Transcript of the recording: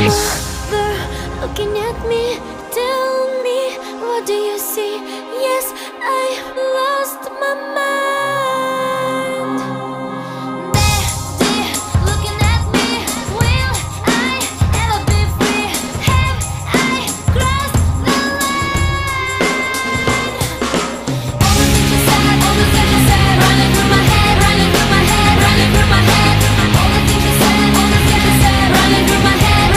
Mother, looking at me, tell me, what do you see? Yes,